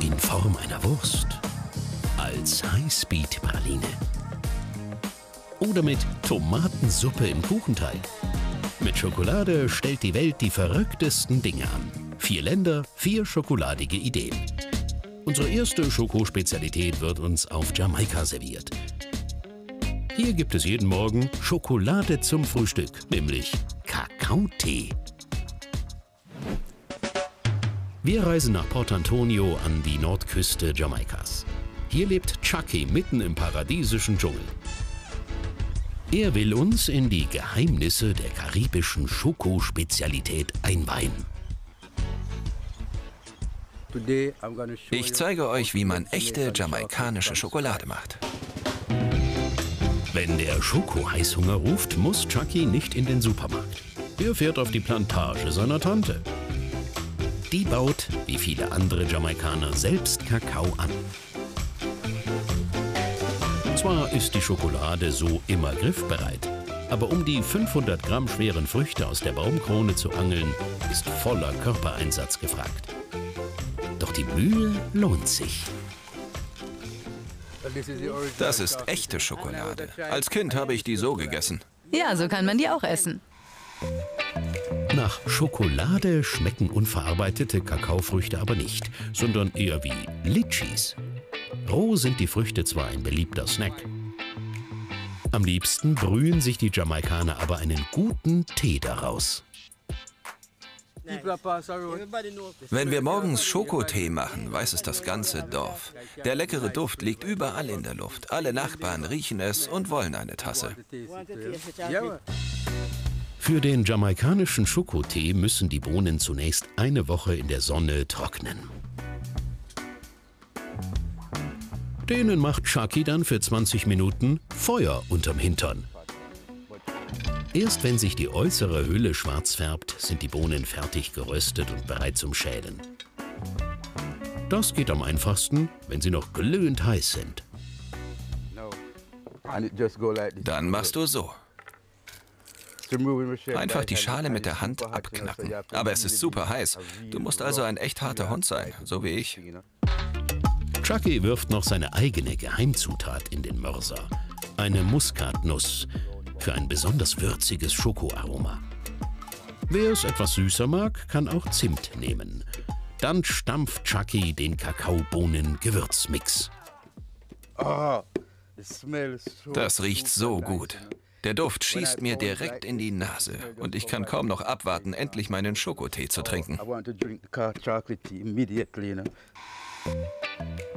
In Form einer Wurst. Als Highspeed-Praline. Oder mit Tomatensuppe im Kuchenteig. Mit Schokolade stellt die Welt die verrücktesten Dinge an. Vier Länder, vier schokoladige Ideen. Unsere erste Schokospezialität wird uns auf Jamaika serviert. Hier gibt es jeden Morgen Schokolade zum Frühstück, nämlich Kakaotee. Wir reisen nach Port Antonio an die Nordküste Jamaikas. Hier lebt Chucky mitten im paradiesischen Dschungel. Er will uns in die Geheimnisse der karibischen Schokospezialität einweihen. Ich zeige euch, wie man echte jamaikanische Schokolade macht. Wenn der Schoko-Heißhunger ruft, muss Chucky nicht in den Supermarkt. Er fährt auf die Plantage seiner Tante. Die baut, wie viele andere Jamaikaner, selbst Kakao an. Zwar ist die Schokolade so immer griffbereit, aber um die 500 Gramm schweren Früchte aus der Baumkrone zu angeln, ist voller Körpereinsatz gefragt. Doch die Mühe lohnt sich. Das ist echte Schokolade. Als Kind habe ich die so gegessen. Ja, so kann man die auch essen. Nach Schokolade schmecken unverarbeitete Kakaofrüchte aber nicht, sondern eher wie Litchis. Roh sind die Früchte zwar ein beliebter Snack. Am liebsten brühen sich die Jamaikaner aber einen guten Tee daraus. Wenn wir morgens Schokotee machen, weiß es das ganze Dorf. Der leckere Duft liegt überall in der Luft. Alle Nachbarn riechen es und wollen eine Tasse. Für den jamaikanischen Schokotee müssen die Bohnen zunächst eine Woche in der Sonne trocknen. Denen macht Chucky dann für 20 Minuten Feuer unterm Hintern. Erst wenn sich die äußere Hülle schwarz färbt, sind die Bohnen fertig geröstet und bereit zum Schälen. Das geht am einfachsten, wenn sie noch glühend heiß sind. Dann machst du so. Einfach die Schale mit der Hand abknacken. Aber es ist super heiß. Du musst also ein echt harter Hund sein, so wie ich. Chucky wirft noch seine eigene Geheimzutat in den Mörser. Eine Muskatnuss für ein besonders würziges Schokoaroma. Wer es etwas süßer mag, kann auch Zimt nehmen. Dann stampft Chucky den Kakaobohnen-Gewürzmix. Das riecht so gut. Der Duft schießt mir direkt in die Nase und ich kann kaum noch abwarten, endlich meinen Schokotee zu trinken.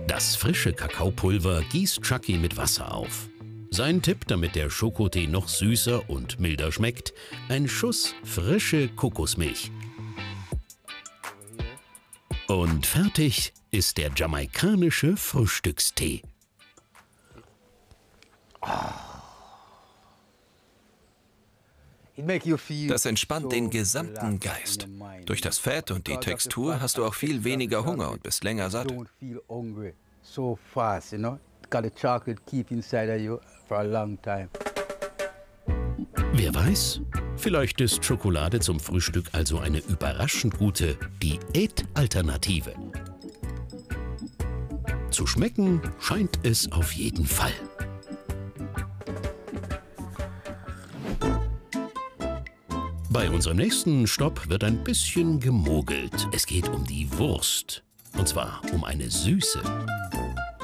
Das frische Kakaopulver gießt Chucky mit Wasser auf. Sein Tipp, damit der Schokotee noch süßer und milder schmeckt, ein Schuss frische Kokosmilch. Und fertig ist der jamaikanische Frühstückstee. Das entspannt den gesamten Geist. Durch das Fett und die Textur hast du auch viel weniger Hunger und bist länger satt. Wer weiß, vielleicht ist Schokolade zum Frühstück also eine überraschend gute Diätalternative. Zu schmecken scheint es auf jeden Fall. Bei unserem nächsten Stopp wird ein bisschen gemogelt. Es geht um die Wurst. Und zwar um eine Süße.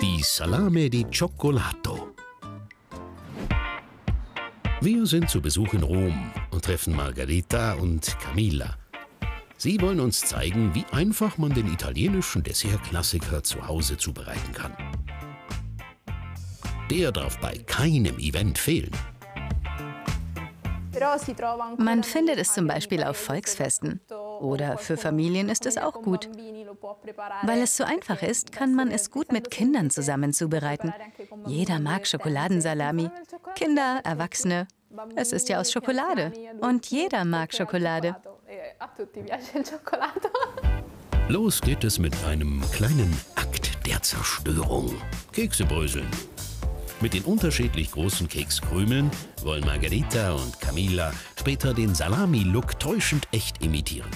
Die Salame di Cioccolato. Wir sind zu Besuch in Rom und treffen Margarita und Camilla. Sie wollen uns zeigen, wie einfach man den italienischen Dessertklassiker zu Hause zubereiten kann. Der darf bei keinem Event fehlen. Man findet es zum Beispiel auf Volksfesten. Oder für Familien ist es auch gut. Weil es so einfach ist, kann man es gut mit Kindern zusammen zubereiten. Jeder mag Schokoladensalami. Kinder, Erwachsene. Es ist ja aus Schokolade. Und jeder mag Schokolade. Los geht es mit einem kleinen Akt der Zerstörung. Kekse bröseln. Mit den unterschiedlich großen Kekskrümeln wollen Margarita und Camilla später den Salami-Look täuschend echt imitieren.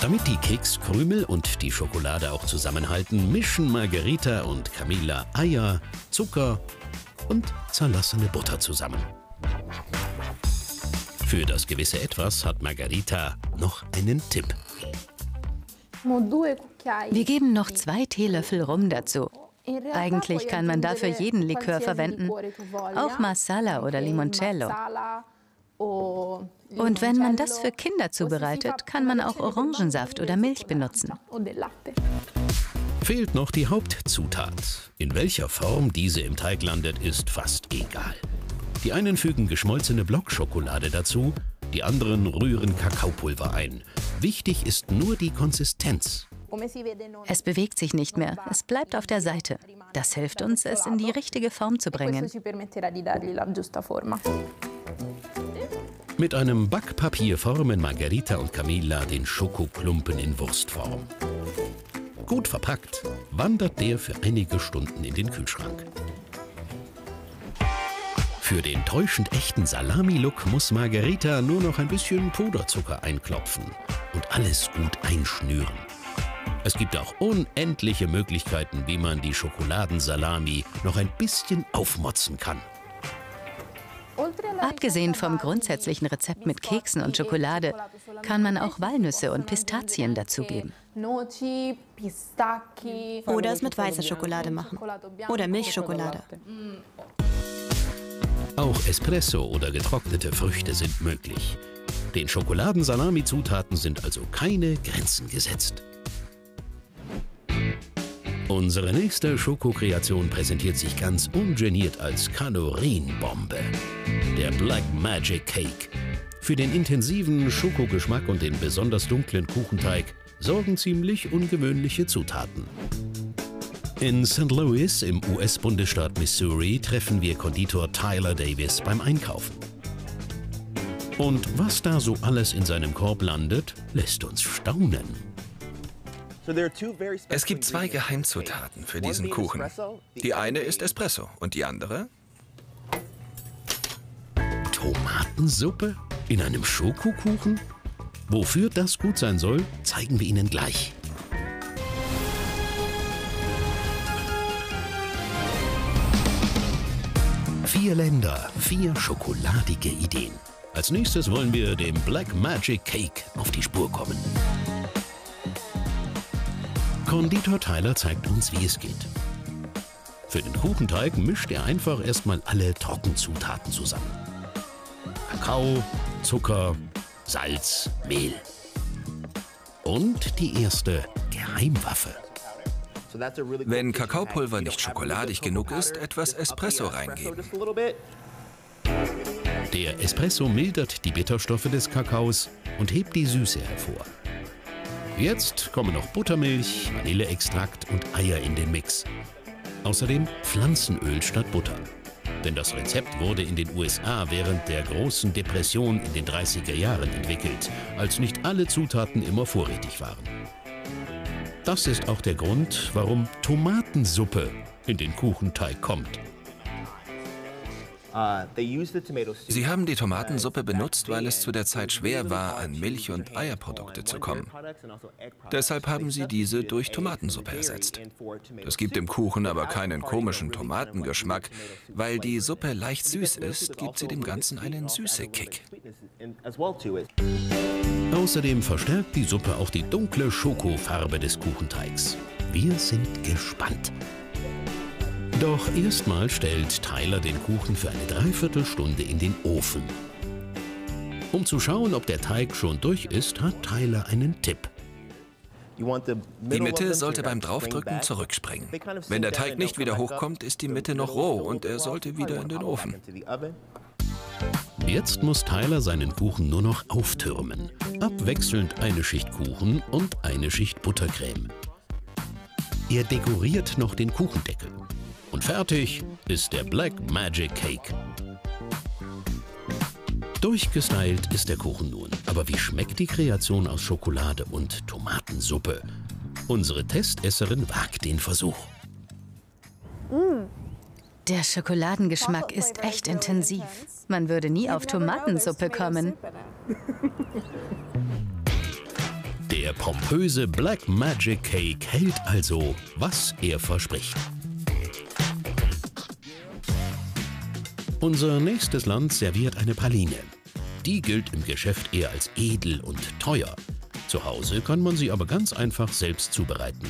Damit die Kekskrümel und die Schokolade auch zusammenhalten, mischen Margarita und Camilla Eier, Zucker und zerlassene Butter zusammen. Für das gewisse Etwas hat Margarita noch einen Tipp. Wir geben noch zwei Teelöffel Rum dazu. Eigentlich kann man dafür jeden Likör verwenden, auch Marsala oder Limoncello. Und wenn man das für Kinder zubereitet, kann man auch Orangensaft oder Milch benutzen. Fehlt noch die Hauptzutat. In welcher Form diese im Teig landet, ist fast egal. Die einen fügen geschmolzene Blockschokolade dazu, die anderen rühren Kakaopulver ein. Wichtig ist nur die Konsistenz. Es bewegt sich nicht mehr, es bleibt auf der Seite. Das hilft uns, es in die richtige Form zu bringen. Mit einem Backpapier formen Margarita und Camilla den Schokoklumpen in Wurstform. Gut verpackt wandert der für einige Stunden in den Kühlschrank. Für den täuschend echten Salami-Look muss Margarita nur noch ein bisschen Puderzucker einklopfen und alles gut einschnüren. Es gibt auch unendliche Möglichkeiten, wie man die Schokoladensalami noch ein bisschen aufmotzen kann. Abgesehen vom grundsätzlichen Rezept mit Keksen und Schokolade kann man auch Walnüsse und Pistazien dazugeben. Oder es mit weißer Schokolade machen. Oder Milchschokolade. Auch Espresso oder getrocknete Früchte sind möglich. Den Schokoladensalami-Zutaten sind also keine Grenzen gesetzt. Unsere nächste Schokokreation präsentiert sich ganz ungeniert als Kalorienbombe. Der Black Magic Cake. Für den intensiven Schokogeschmack und den besonders dunklen Kuchenteig sorgen ziemlich ungewöhnliche Zutaten. In St. Louis im US-Bundesstaat Missouri treffen wir Konditor Tyler Davis beim Einkaufen. Und was da so alles in seinem Korb landet, lässt uns staunen. Es gibt zwei Geheimzutaten für diesen Kuchen. Die eine ist Espresso und die andere? Tomatensuppe in einem Schokokuchen? Wofür das gut sein soll, zeigen wir Ihnen gleich. Vier Länder, vier schokoladige Ideen. Als nächstes wollen wir dem Black Magic Cake auf die Spur kommen. Konditor Tyler zeigt uns, wie es geht. Für den Kuchenteig mischt er einfach erstmal alle Trockenzutaten zusammen. Kakao, Zucker, Salz, Mehl. Und die erste Geheimwaffe. Wenn Kakaopulver nicht schokoladig genug ist, etwas Espresso reingeben. Der Espresso mildert die Bitterstoffe des Kakaos und hebt die Süße hervor. Jetzt kommen noch Buttermilch, Vanilleextrakt und Eier in den Mix. Außerdem Pflanzenöl statt Butter. Denn das Rezept wurde in den USA während der großen Depression in den 30er Jahren entwickelt, als nicht alle Zutaten immer vorrätig waren. Das ist auch der Grund, warum Tomatensuppe in den Kuchenteig kommt. Uh, Sie haben die Tomatensuppe benutzt, weil es zu der Zeit schwer war, an Milch- und Eierprodukte zu kommen. Also Deshalb haben Sie diese durch Tomatensuppe ersetzt. Das gibt dem Kuchen aber keinen komischen Tomatengeschmack. Weil die Suppe leicht süß ist, gibt sie dem Ganzen einen süße Kick. Außerdem verstärkt die Suppe auch die dunkle Schokofarbe des Kuchenteigs. Wir sind gespannt. Doch erstmal stellt Tyler den Kuchen für eine Dreiviertelstunde in den Ofen. Um zu schauen, ob der Teig schon durch ist, hat Tyler einen Tipp. Die Mitte sollte beim Draufdrücken zurückspringen. Wenn der Teig nicht wieder hochkommt, ist die Mitte noch roh und er sollte wieder in den Ofen. Jetzt muss Tyler seinen Kuchen nur noch auftürmen. Abwechselnd eine Schicht Kuchen und eine Schicht Buttercreme. Er dekoriert noch den Kuchendeckel. Und fertig ist der Black Magic Cake. Durchgestylt ist der Kuchen nun. Aber wie schmeckt die Kreation aus Schokolade und Tomatensuppe? Unsere Testesserin wagt den Versuch. Der Schokoladengeschmack ist echt intensiv. Man würde nie auf Tomatensuppe kommen. Der Der pompöse Black Magic Cake hält also, was er verspricht. Unser nächstes Land serviert eine Praline. Die gilt im Geschäft eher als edel und teuer. Zu Hause kann man sie aber ganz einfach selbst zubereiten.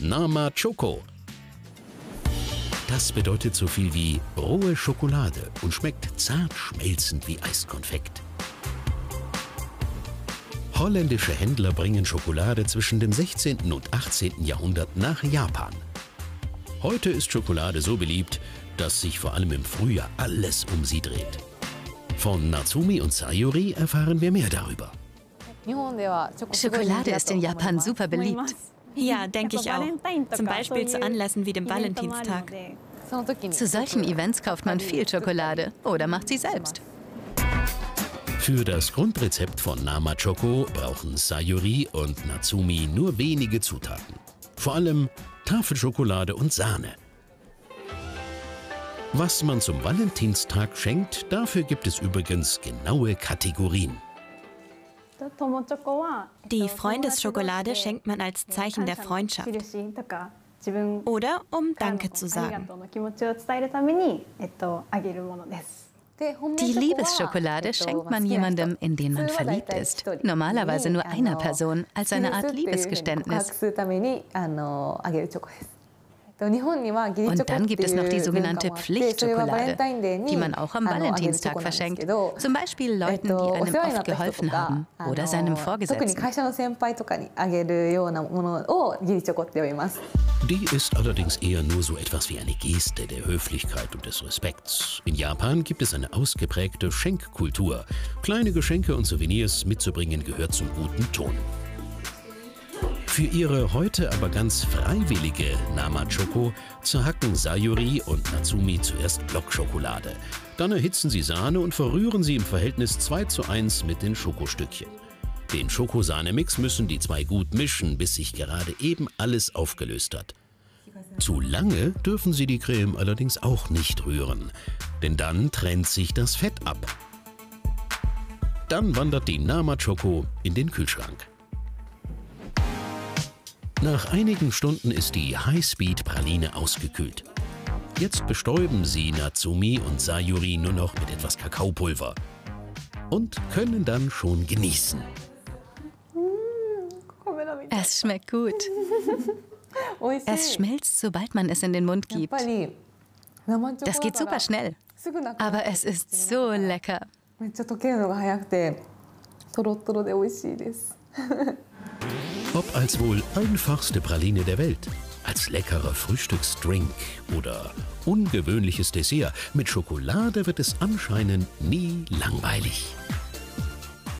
Nama Choco. Das bedeutet so viel wie rohe Schokolade und schmeckt zart schmelzend wie Eiskonfekt. Holländische Händler bringen Schokolade zwischen dem 16. und 18. Jahrhundert nach Japan. Heute ist Schokolade so beliebt, dass sich vor allem im Frühjahr alles um sie dreht. Von Natsumi und Sayuri erfahren wir mehr darüber. Schokolade ist in Japan super beliebt. Ja, denke ich auch. Zum Beispiel zu Anlässen wie dem Valentinstag. Zu solchen Events kauft man viel Schokolade oder macht sie selbst. Für das Grundrezept von Nama Choco brauchen Sayuri und Natsumi nur wenige Zutaten. Vor allem Tafelschokolade und Sahne. Was man zum Valentinstag schenkt, dafür gibt es übrigens genaue Kategorien. Die Freundesschokolade schenkt man als Zeichen der Freundschaft oder um Danke zu sagen. Die Liebesschokolade schenkt man jemandem, in den man verliebt ist. Normalerweise nur einer Person, als eine Art Liebesgeständnis. Und dann gibt es noch die sogenannte Pflichtschokolade, die man auch am Valentinstag verschenkt. Zum Beispiel Leuten, die einem oft geholfen haben oder seinem Vorgesetzten. Die ist allerdings eher nur so etwas wie eine Geste der Höflichkeit und des Respekts. In Japan gibt es eine ausgeprägte Schenkkultur. Kleine Geschenke und Souvenirs mitzubringen gehört zum guten Ton. Für ihre heute aber ganz freiwillige Nama-Choco zerhacken Sayuri und Natsumi zuerst Blockschokolade. Dann erhitzen sie Sahne und verrühren sie im Verhältnis 2 zu 1 mit den Schokostückchen. Den Schokosahne-Mix müssen die zwei gut mischen, bis sich gerade eben alles aufgelöst hat. Zu lange dürfen sie die Creme allerdings auch nicht rühren, denn dann trennt sich das Fett ab. Dann wandert die Nama Choco in den Kühlschrank. Nach einigen Stunden ist die Highspeed-Praline ausgekühlt. Jetzt bestäuben sie Natsumi und Sayuri nur noch mit etwas Kakaopulver und können dann schon genießen. Es schmeckt gut. Es schmilzt, sobald man es in den Mund gibt. Das geht super schnell. Aber es ist so lecker. Ob als wohl einfachste Praline der Welt, als leckerer Frühstücksdrink oder ungewöhnliches Dessert, mit Schokolade wird es anscheinend nie langweilig.